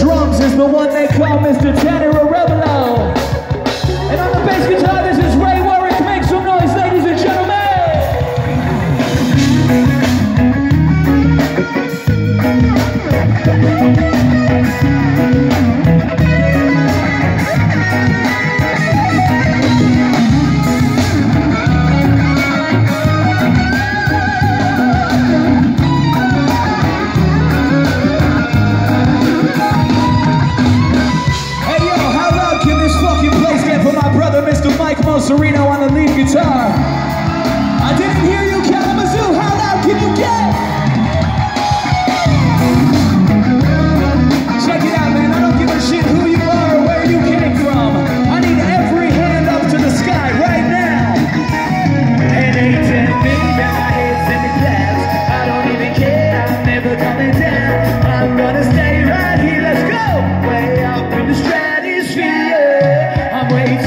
drums is the one they call Mr. Tanner Arevalo. And on the bass guitar, this is Ray Warwick. Make some noise, ladies and gentlemen. sideways.